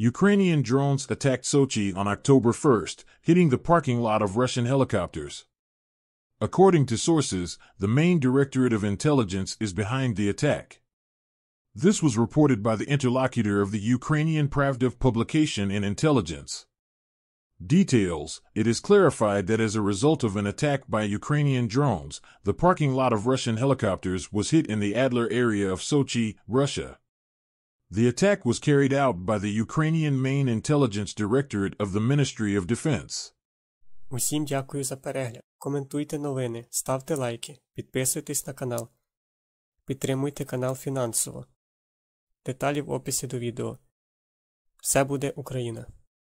Ukrainian drones attacked Sochi on October 1st, hitting the parking lot of Russian helicopters. According to sources, the main Directorate of Intelligence is behind the attack. This was reported by the interlocutor of the Ukrainian Pravda publication in intelligence. Details It is clarified that as a result of an attack by Ukrainian drones, the parking lot of Russian helicopters was hit in the Adler area of Sochi, Russia. The attack was carried out by the Ukrainian Main Intelligence Directorate of the Ministry of Defense. Усім дякую за перегляд. Коментуйте новини, ставте лайки, підписуйтесь на канал. Підтримуйте канал фінансово. Деталі в описі до відео. Все буде Україна!